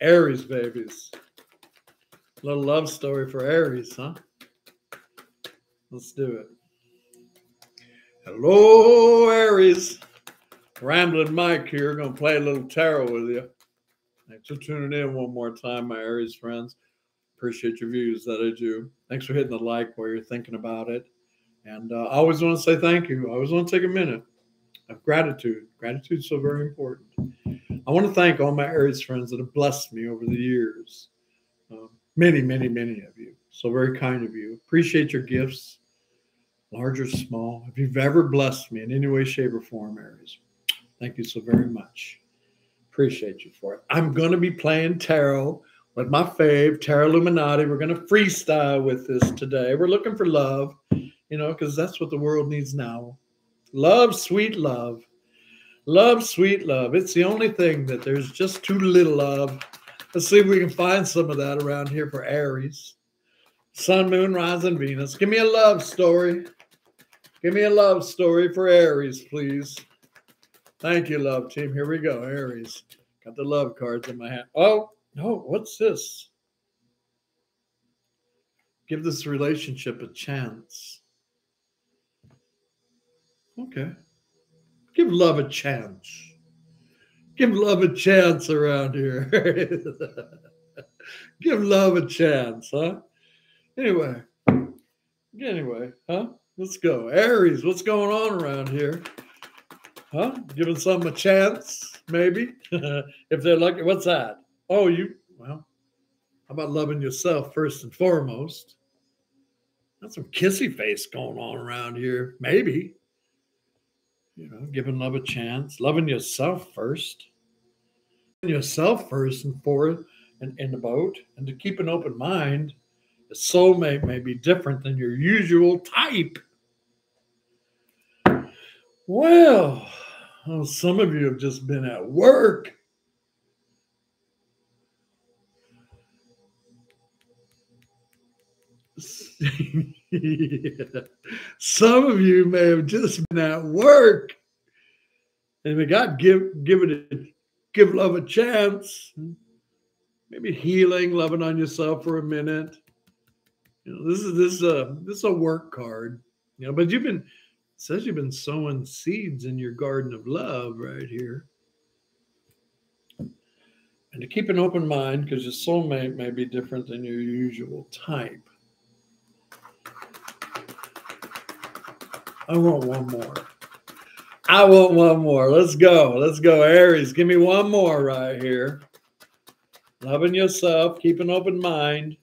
Aries babies. Little love story for Aries, huh? Let's do it. Hello, Aries. Ramblin Mike here. Gonna play a little tarot with you. Thanks for tuning in one more time, my Aries friends. Appreciate your views that I do. Thanks for hitting the like while you're thinking about it. And uh, I always want to say thank you. I always want to take a minute of gratitude. Gratitude is so very important. I want to thank all my Aries friends that have blessed me over the years. Um, many, many, many of you. So very kind of you. Appreciate your gifts, large or small. If you've ever blessed me in any way, shape, or form, Aries, thank you so very much. Appreciate you for it. I'm going to be playing tarot with my fave, Tarot Illuminati. We're going to freestyle with this today. We're looking for love, you know, because that's what the world needs now. Love, sweet love. Love, sweet love. It's the only thing that there's just too little of. Let's see if we can find some of that around here for Aries. Sun, Moon, Rising, Venus. Give me a love story. Give me a love story for Aries, please. Thank you, love team. Here we go, Aries. Got the love cards in my hand. Oh, no, what's this? Give this relationship a chance. Okay. Give love a chance. Give love a chance around here. Give love a chance, huh? Anyway, anyway, huh? Let's go. Aries, what's going on around here? Huh? Giving some a chance, maybe. if they're lucky. What's that? Oh, you, well, how about loving yourself first and foremost? Got some kissy face going on around here, maybe you know, giving love a chance, loving yourself first, yourself first and forth and in the boat, and to keep an open mind. The soulmate may be different than your usual type. Well, well, some of you have just been at work. Some of you may have just been at work and we got give give it a, give love a chance. Maybe healing, loving on yourself for a minute. You know, this is this uh this is a work card. You know, but you've been says you've been sowing seeds in your garden of love right here. And to keep an open mind, because your soulmate may be different than your usual type. I want one more. I want one more. Let's go. Let's go. Aries, give me one more right here. Loving yourself, keep an open mind.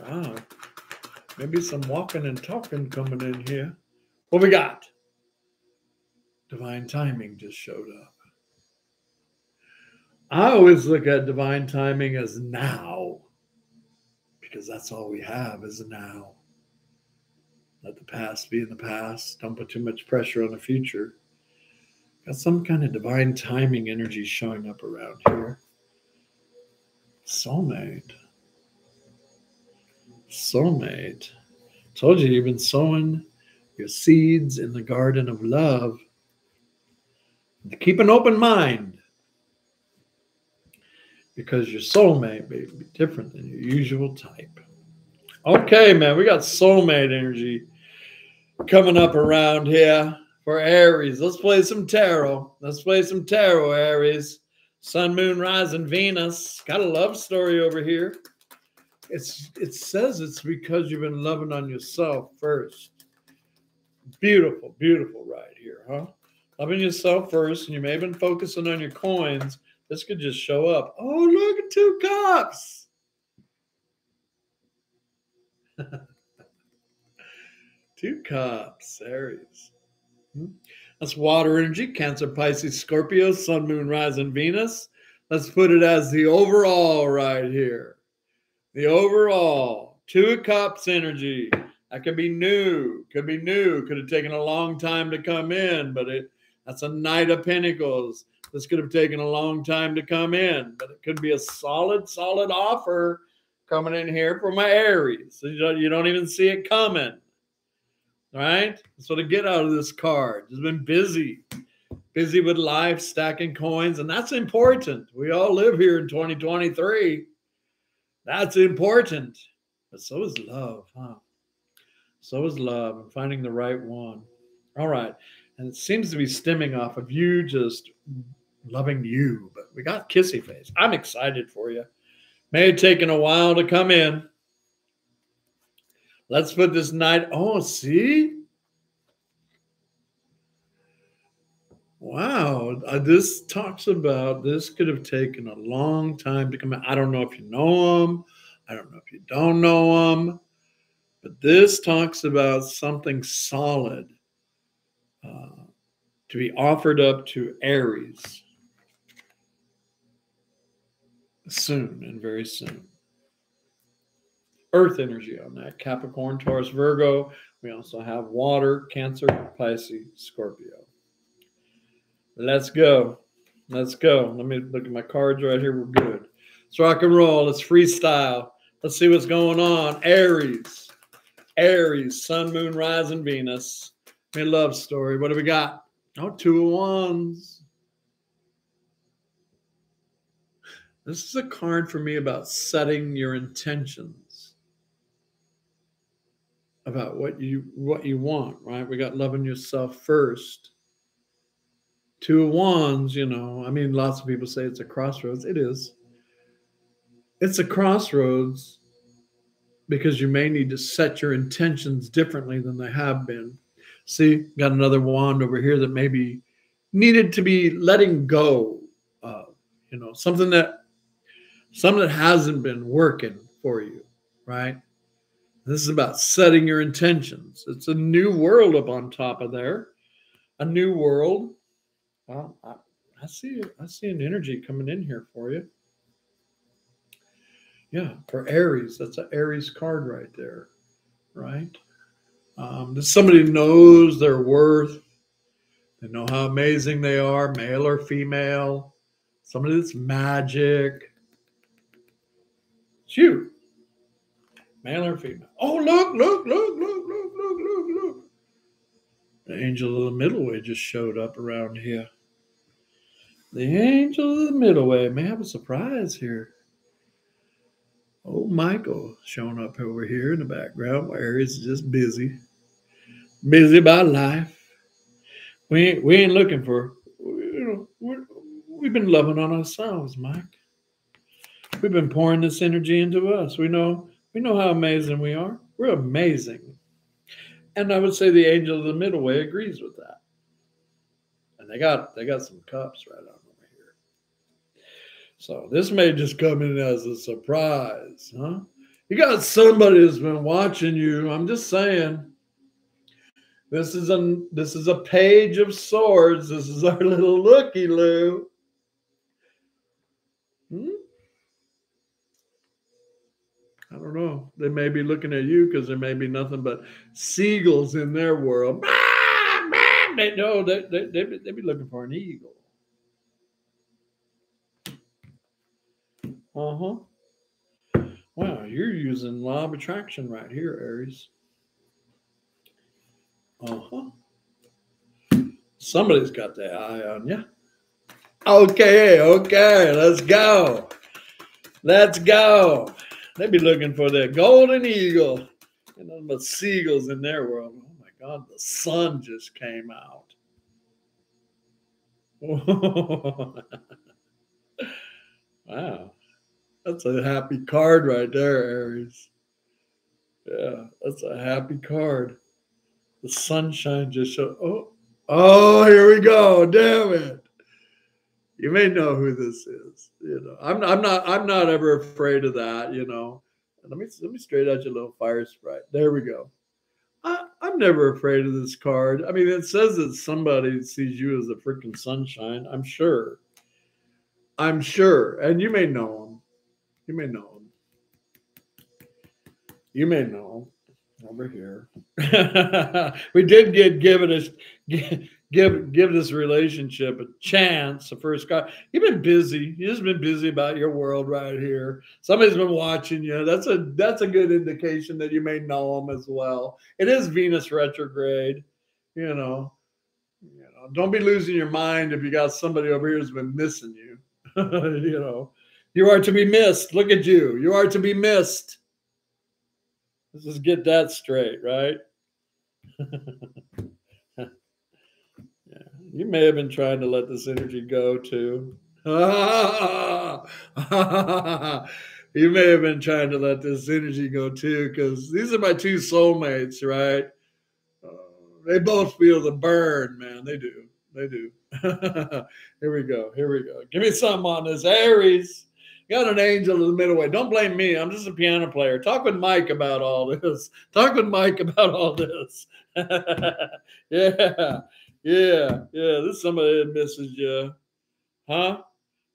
Wow. Maybe some walking and talking coming in here. What we got? Divine timing just showed up. I always look at divine timing as now because that's all we have is now. Let the past be in the past. Don't put too much pressure on the future. Got some kind of divine timing energy showing up around here. Soulmate. Soulmate. Told you you've been sowing your seeds in the garden of love. keep an open mind because your soulmate may be different than your usual type. Okay, man, we got soulmate energy coming up around here for Aries. Let's play some tarot. Let's play some tarot, Aries. Sun, Moon, Rising, Venus. Got a love story over here. It's it says it's because you've been loving on yourself first. Beautiful, beautiful right here, huh? Loving yourself first, and you may have been focusing on your coins. This could just show up. Oh, look at two cups. Two cups, Aries. Hmm. That's water energy, Cancer, Pisces, Scorpio, Sun, Moon, Rising, Venus. Let's put it as the overall right here. The overall. Two cups energy. That could be new. Could be new. Could have taken a long time to come in, but it that's a knight of pentacles. This could have taken a long time to come in, but it could be a solid, solid offer coming in here for my Aries. You don't, you don't even see it coming right? So to get out of this card, it's been busy, busy with life, stacking coins, and that's important. We all live here in 2023. That's important. But so is love, huh? So is love and finding the right one. All right. And it seems to be stemming off of you just loving you. But we got kissy face. I'm excited for you. May have taken a while to come in. Let's put this knight. Oh, see? Wow. Uh, this talks about this could have taken a long time to come out. I don't know if you know them. I don't know if you don't know them. But this talks about something solid uh, to be offered up to Aries soon and very soon. Earth energy on that Capricorn, Taurus, Virgo. We also have water, Cancer, Pisces, Scorpio. Let's go. Let's go. Let me look at my cards right here. We're good. Let's rock and roll. Let's freestyle. Let's see what's going on. Aries. Aries, Sun, Moon, Rising, Venus. Me love story. What do we got? Oh, two of wands. This is a card for me about setting your intentions about what you what you want, right? We got loving yourself first. Two of wands, you know, I mean, lots of people say it's a crossroads. It is. It's a crossroads because you may need to set your intentions differently than they have been. See, got another wand over here that maybe needed to be letting go of, you know, something that something that hasn't been working for you, right? This is about setting your intentions. It's a new world up on top of there, a new world. Well, I, I see I see an energy coming in here for you. Yeah, for Aries, that's an Aries card right there, right? Um, somebody knows their worth. They know how amazing they are, male or female. Somebody that's magic. It's you, male or female. Oh, look, look, look, look, look, look, look, look. The angel of the middle way just showed up around here. The angel of the middle way may have a surprise here. Old Michael showing up over here in the background where he's just busy, busy about life. We ain't, we ain't looking for, you know, we're, we've been loving on ourselves, Mike. We've been pouring this energy into us. We know we know how amazing we are. We're amazing. And I would say the angel of the middle way agrees with that. And they got they got some cups right on over here. So this may just come in as a surprise, huh? You got somebody who's been watching you. I'm just saying. This is a this is a page of swords. This is our little looky loo. I don't know. They may be looking at you because there may be nothing but seagulls in their world. They know they, they, they, they be looking for an eagle. Uh huh. Wow, you're using law of attraction right here, Aries. Uh huh. Somebody's got the eye on you. Okay, okay, let's go. Let's go. They be looking for their golden eagle. And nothing but seagulls in their world. Oh my God, the sun just came out. wow. That's a happy card right there, Aries. Yeah, that's a happy card. The sunshine just showed. Oh, oh, here we go. Damn it you may know who this is. You know, I'm I'm not I'm not ever afraid of that. You know, let me let me straight out your little fire sprite. There we go. I, I'm never afraid of this card. I mean, it says that somebody sees you as a freaking sunshine. I'm sure. I'm sure, and you may know him. You may know him. You may know him over here. we did get given a give give this relationship a chance. The first guy, you've been busy. You've just been busy about your world right here. Somebody's been watching you. That's a that's a good indication that you may know them as well. It is Venus retrograde, you know. You know, don't be losing your mind if you got somebody over here who's been missing you. you know, you are to be missed. Look at you. You are to be missed. Let's just get that straight, right? You may have been trying to let this energy go too. you may have been trying to let this energy go too, because these are my two soulmates, right? Uh, they both feel the burn, man. They do. They do. Here we go. Here we go. Give me some on this. Aries. Got an angel in the middle way. Don't blame me. I'm just a piano player. Talk with Mike about all this. Talk with Mike about all this. yeah. Yeah. Yeah. This somebody that misses you. Huh?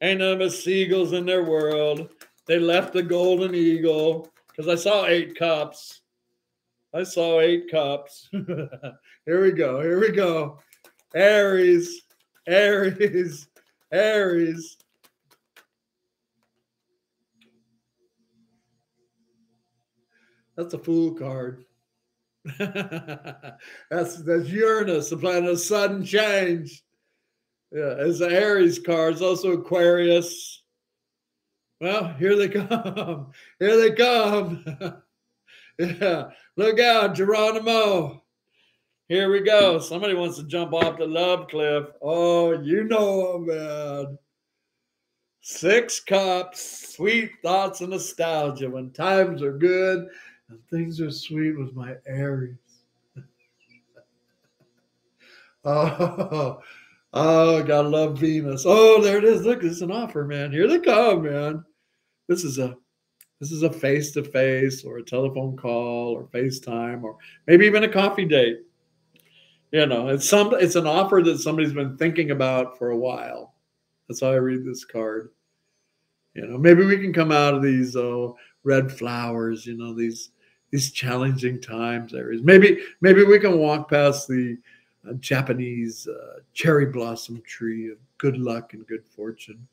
Ain't none but seagulls in their world. They left the golden eagle because I saw eight cups. I saw eight cups. here we go. Here we go. Aries, Aries, Aries. That's a fool card. that's that's Uranus, the planet of sudden change. Yeah, it's the Aries card. It's also Aquarius. Well, here they come. Here they come. yeah, look out, Geronimo. Here we go. Somebody wants to jump off the love cliff. Oh, you know them, man. Six cups, sweet thoughts and nostalgia when times are good and things are sweet with my Aries. oh, oh, gotta love Venus. Oh, there it is. Look, it's an offer, man. Here they come, man. This is a this is a face to face or a telephone call or FaceTime or maybe even a coffee date. You know, it's some it's an offer that somebody's been thinking about for a while. That's how I read this card. You know, maybe we can come out of these oh, red flowers, you know, these these challenging times Aries. Maybe maybe we can walk past the uh, Japanese uh, cherry blossom tree of good luck and good fortune.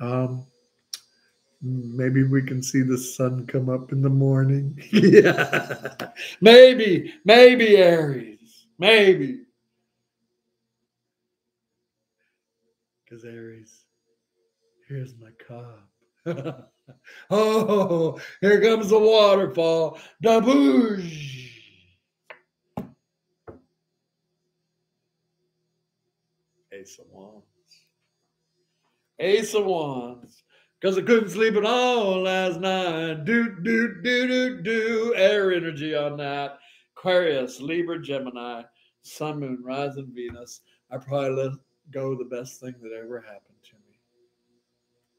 Um, maybe we can see the sun come up in the morning. yeah, maybe, maybe Aries. Maybe. Because Aries, here's my cup. oh, here comes the waterfall. Daboosh. Ace of Wands. Ace of Wands. Because I couldn't sleep at all last night. Do, do, do, do, do. Air energy on that. Aquarius, Libra, Gemini, Sun, Moon, Rising, Venus. I probably let go the best thing that ever happened to me.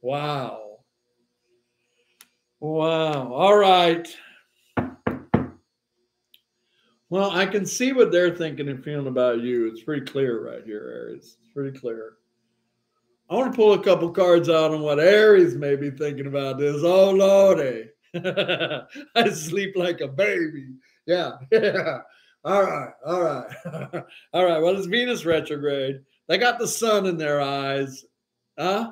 Wow. Wow. All right. Well, I can see what they're thinking and feeling about you. It's pretty clear right here, Aries. It's pretty clear. I want to pull a couple cards out on what Aries may be thinking about this. Oh, Lordy. I sleep like a baby. Yeah, yeah. All right, all right, all right. Well, it's Venus retrograde. They got the sun in their eyes, huh?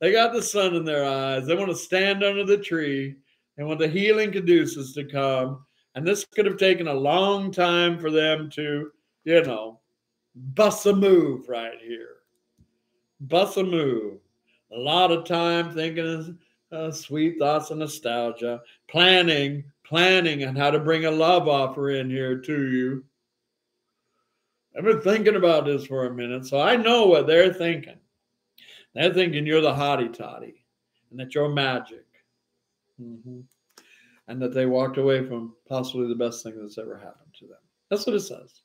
They got the sun in their eyes. They want to stand under the tree. They want the healing caduceus to come. And this could have taken a long time for them to, you know, bust a move right here. Bust a move. A lot of time thinking uh, sweet thoughts and nostalgia, planning planning on how to bring a love offer in here to you. I've been thinking about this for a minute, so I know what they're thinking. They're thinking you're the hottie toddy and that you're magic. Mm-hmm. And that they walked away from possibly the best thing that's ever happened to them. That's what it says.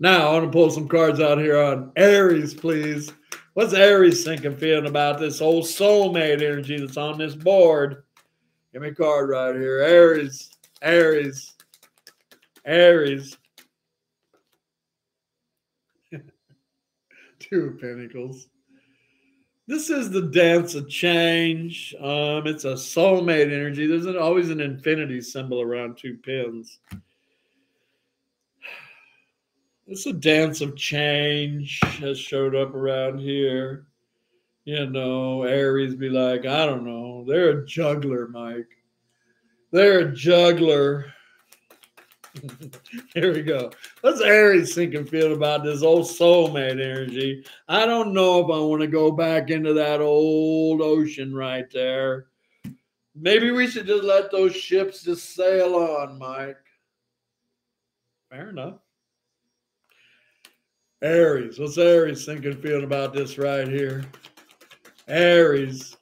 Now, I want to pull some cards out here on Aries, please. What's Aries thinking, feeling about this old soulmate energy that's on this board? Give me a card right here. Aries, Aries, Aries. Two of Pentacles. This is the dance of change. Um, it's a soulmate energy. There's an, always an infinity symbol around two pins. It's a dance of change has showed up around here you know, Aries be like, I don't know, they're a juggler, Mike. They're a juggler. Here we go. What's Aries think and feel about this old soulmate energy? I don't know if I want to go back into that old ocean right there. Maybe we should just let those ships just sail on, Mike. Fair enough. Aries, what's Aries thinking feeling about this right here? Aries,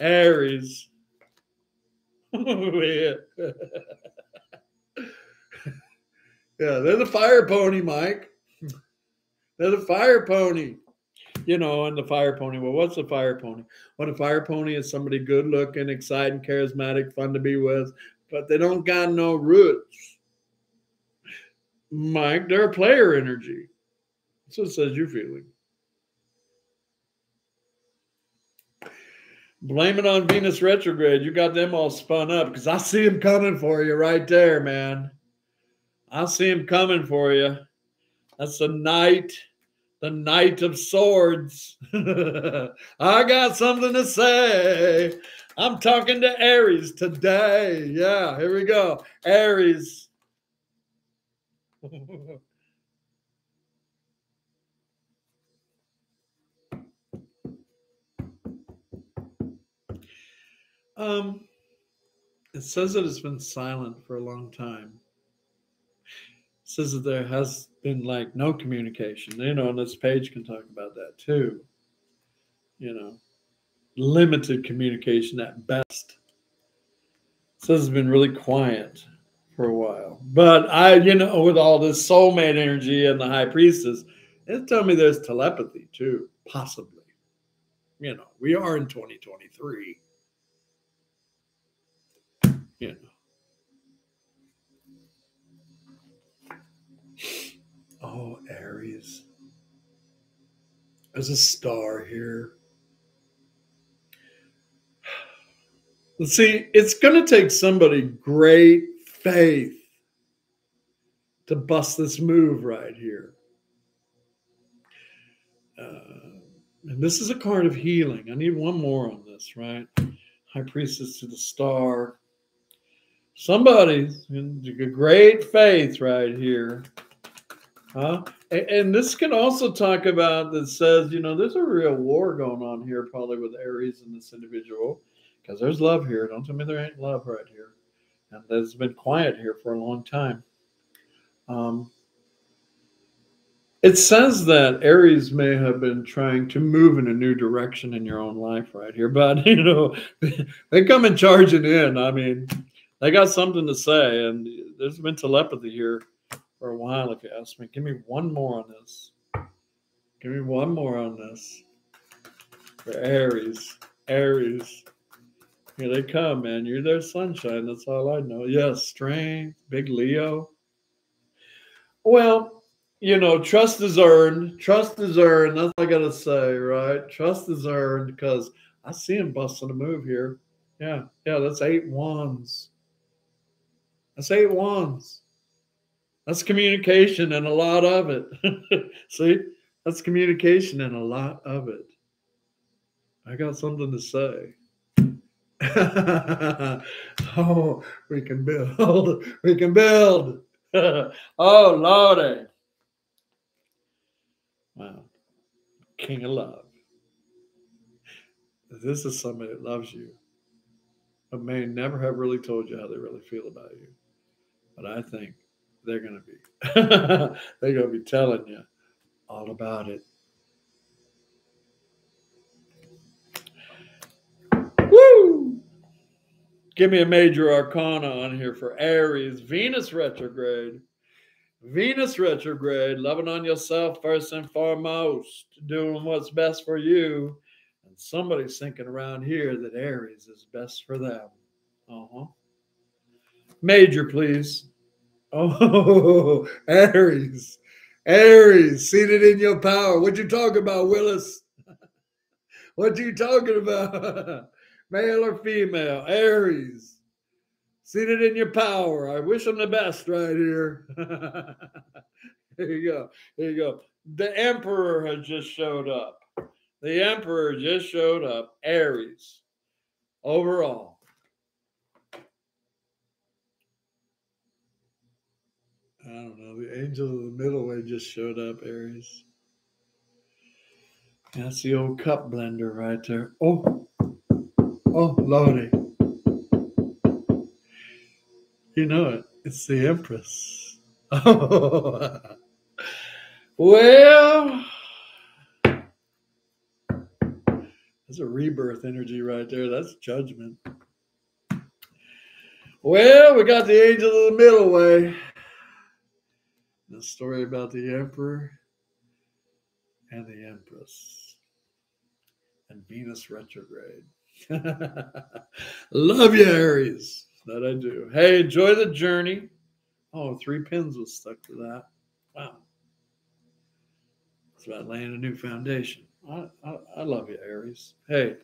Aries. Oh, yeah. Yeah, they're the fire pony, Mike. They're the fire pony. You know, and the fire pony. Well, what's a fire pony? What a fire pony is somebody good looking, exciting, charismatic, fun to be with, but they don't got no roots. Mike, they're a player energy. It says you're feeling. Blame it on Venus retrograde. You got them all spun up because I see them coming for you right there, man. I see him coming for you. That's the knight, the knight of swords. I got something to say. I'm talking to Aries today. Yeah, here we go. Aries. um, it says that it's been silent for a long time says that there has been like no communication. You know, and this page can talk about that too. You know, limited communication at best. Says it's been really quiet for a while. But I, you know, with all this soulmate energy and the high priestess, it's telling me there's telepathy too, possibly. You know, we are in 2023. You know. Oh, Aries. There's a star here. Let's see, it's going to take somebody great faith to bust this move right here. Uh, and this is a card of healing. I need one more on this, right? High Priestess to the Star. Somebody, great faith right here. Huh? And, this can also talk about that says, you know, there's a real war going on here, probably with Aries and this individual, because there's love here. Don't tell me there ain't love right here. And there's been quiet here for a long time. Um, it says that Aries may have been trying to move in a new direction in your own life right here, but you know, they come and charging in. I mean, they got something to say, and there's been telepathy here for a while if you ask me. Give me one more on this. Give me one more on this. For Aries. Aries. Here they come, man. You're their sunshine. That's all I know. Yes, strength, big Leo. Well, you know, trust is earned. Trust is earned. That's all I gotta say, right? Trust is earned because I see him busting a move here. Yeah, yeah, that's eight wands. That's eight wands. That's communication and a lot of it. See, that's communication and a lot of it. I got something to say. oh, we can build. We can build. oh, Lordy. Wow. King of love. This is somebody that loves you, but may never have really told you how they really feel about you. But I think they're going to be they're going to be telling you all about it. Woo! Give me a major arcana on here for Aries, Venus retrograde. Venus retrograde, loving on yourself first and foremost, doing what's best for you. And somebody's thinking around here that Aries is best for them. Uh huh. Major, please. Oh, Aries. Aries, seated in your power. What you talking about, Willis? what you talking about? Male or female? Aries. Seated in your power. I wish them the best right here. here you go. Here you go. The emperor has just showed up. The emperor just showed up. Aries. Overall. I don't know. The angel of the middle way just showed up, Aries. That's the old cup blender right there. Oh, oh, Lordy. You know it. It's the Empress. Oh. well, that's a rebirth energy right there. That's judgment. Well, we got the angel of the middle way. The story about the emperor and the empress and Venus retrograde. Love you, Aries. That I do. Hey, enjoy the journey. Oh, three pins was stuck to that. Wow. It's about laying a new foundation. I, I, I love you, Aries. Hey,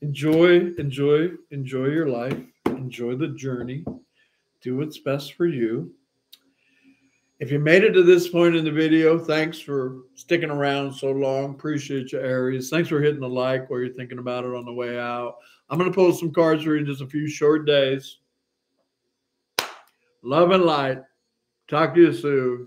enjoy, enjoy, enjoy your life. Enjoy the journey. Do what's best for you. If you made it to this point in the video, thanks for sticking around so long. Appreciate you, Aries. Thanks for hitting the like while you're thinking about it on the way out. I'm going to post some cards for you in just a few short days. Love and light. Talk to you soon.